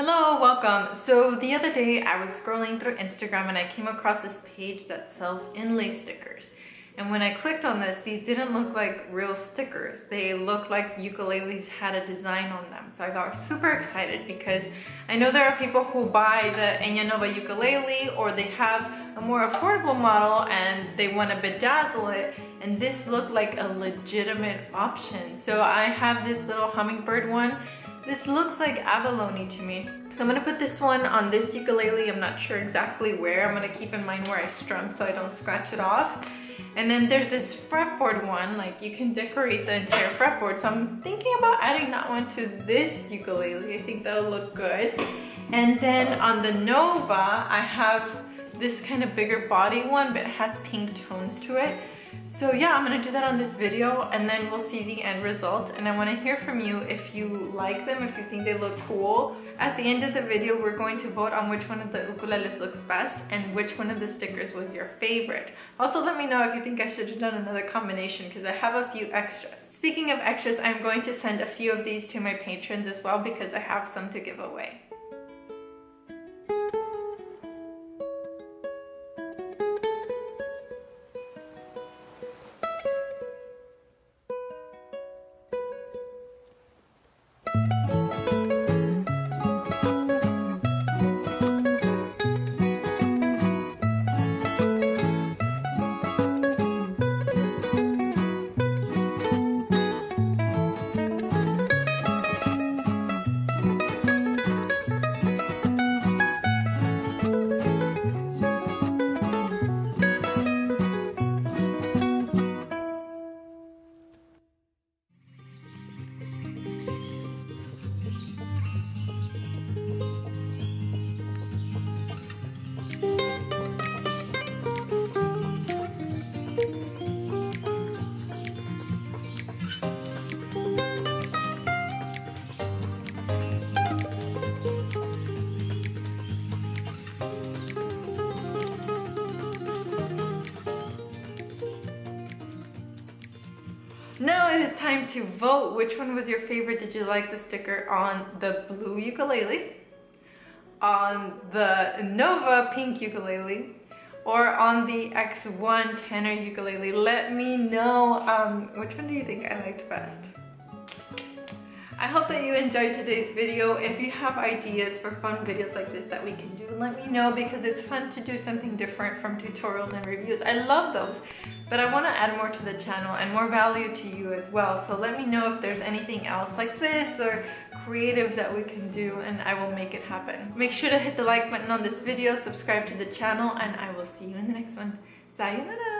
Hello, welcome. So the other day I was scrolling through Instagram and I came across this page that sells inlay stickers. And when I clicked on this, these didn't look like real stickers. They looked like ukuleles had a design on them. So I got super excited because I know there are people who buy the Enya Nova ukulele or they have a more affordable model and they want to bedazzle it. And this looked like a legitimate option. So I have this little hummingbird one this looks like abalone to me. So I'm gonna put this one on this ukulele. I'm not sure exactly where. I'm gonna keep in mind where I strum so I don't scratch it off. And then there's this fretboard one, like you can decorate the entire fretboard. So I'm thinking about adding that one to this ukulele. I think that'll look good. And then on the Nova, I have this kind of bigger body one, but it has pink tones to it. So yeah, I'm gonna do that on this video and then we'll see the end result. And I wanna hear from you if you like them, if you think they look cool. At the end of the video, we're going to vote on which one of the ukuleles looks best and which one of the stickers was your favorite. Also, let me know if you think I should have done another combination because I have a few extras. Speaking of extras, I'm going to send a few of these to my patrons as well because I have some to give away. Now it is time to vote. Which one was your favorite? Did you like the sticker on the blue ukulele? On the Nova pink ukulele? Or on the X1 tenor ukulele? Let me know um, which one do you think I liked best? I hope that you enjoyed today's video. If you have ideas for fun videos like this that we can do, let me know because it's fun to do something different from tutorials and reviews. I love those, but I want to add more to the channel and more value to you as well. So let me know if there's anything else like this or creative that we can do and I will make it happen. Make sure to hit the like button on this video, subscribe to the channel, and I will see you in the next one. Sayonara!